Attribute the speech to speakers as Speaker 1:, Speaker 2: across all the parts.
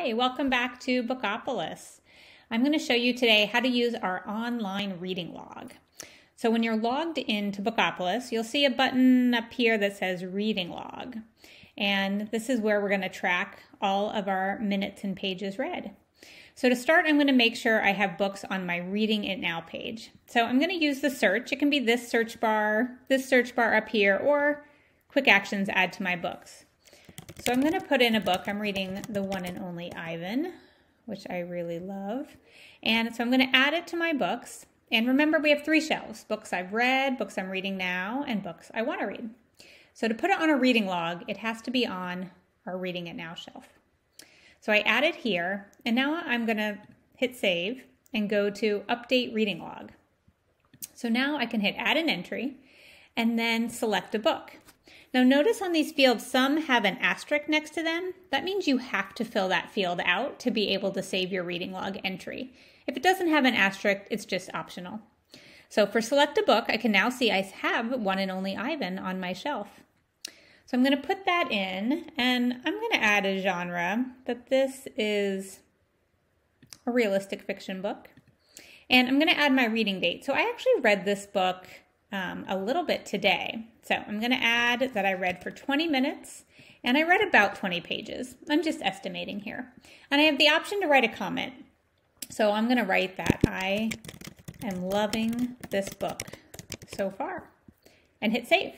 Speaker 1: Hi, welcome back to Bookopolis. I'm going to show you today how to use our online reading log. So when you're logged into Bookopolis, you'll see a button up here that says reading log. And this is where we're going to track all of our minutes and pages read. So to start, I'm going to make sure I have books on my Reading It Now page. So I'm going to use the search. It can be this search bar, this search bar up here, or quick actions add to my books. So I'm going to put in a book. I'm reading The One and Only Ivan, which I really love. And so I'm going to add it to my books. And remember, we have three shelves books I've read, books I'm reading now, and books I want to read. So to put it on a reading log, it has to be on our Reading It Now shelf. So I add it here, and now I'm going to hit save and go to Update Reading Log. So now I can hit Add an Entry and then select a book. Now notice on these fields, some have an asterisk next to them. That means you have to fill that field out to be able to save your reading log entry. If it doesn't have an asterisk, it's just optional. So for select a book, I can now see I have one and only Ivan on my shelf. So I'm going to put that in and I'm going to add a genre that this is a realistic fiction book. And I'm going to add my reading date. So I actually read this book um, a little bit today. So I'm going to add that I read for 20 minutes and I read about 20 pages. I'm just estimating here. And I have the option to write a comment. So I'm going to write that I am loving this book so far and hit save.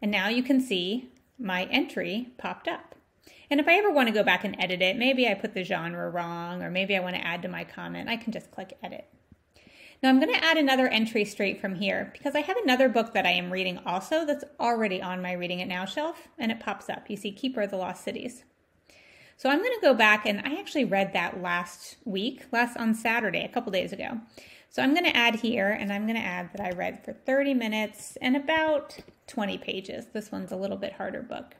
Speaker 1: And now you can see my entry popped up. And if I ever want to go back and edit it, maybe I put the genre wrong or maybe I want to add to my comment, I can just click edit. Now I'm going to add another entry straight from here because I have another book that I am reading also that's already on my Reading It Now shelf and it pops up. You see Keeper of the Lost Cities. So I'm going to go back and I actually read that last week, last on Saturday, a couple days ago. So I'm going to add here and I'm going to add that I read for 30 minutes and about 20 pages. This one's a little bit harder book.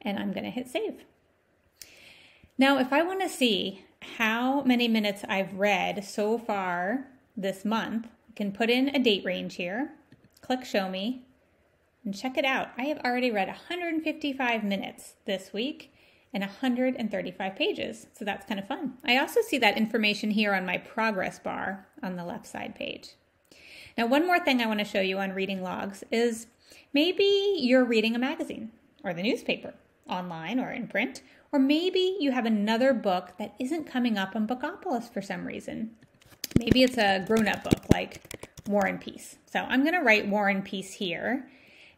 Speaker 1: And I'm going to hit save. Now, if I want to see how many minutes I've read so far this month. I can put in a date range here, click show me, and check it out. I have already read 155 minutes this week and 135 pages, so that's kind of fun. I also see that information here on my progress bar on the left side page. Now, one more thing I want to show you on reading logs is maybe you're reading a magazine or the newspaper online or in print, or maybe you have another book that isn't coming up on Bookopolis for some reason. Maybe it's a grown up book like War and Peace. So I'm going to write War and Peace here.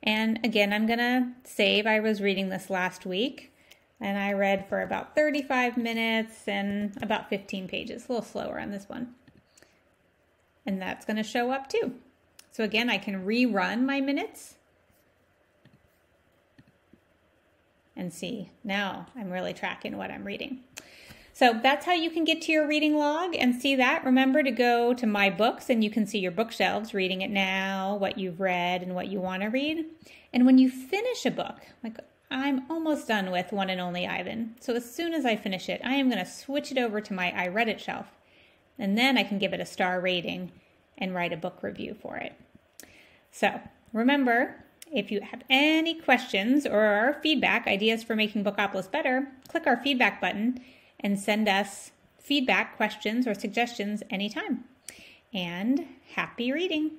Speaker 1: And again, I'm going to save. I was reading this last week and I read for about 35 minutes and about 15 pages, a little slower on this one. And that's going to show up too. So again, I can rerun my minutes and see now I'm really tracking what I'm reading. So that's how you can get to your reading log and see that. Remember to go to my books and you can see your bookshelves, reading it now, what you've read and what you want to read. And when you finish a book, like I'm almost done with One and Only Ivan. So as soon as I finish it, I am going to switch it over to my I Read It shelf. And then I can give it a star rating and write a book review for it. So remember, if you have any questions or feedback, ideas for making Bookopolis better, click our feedback button and send us feedback, questions, or suggestions anytime. And happy reading!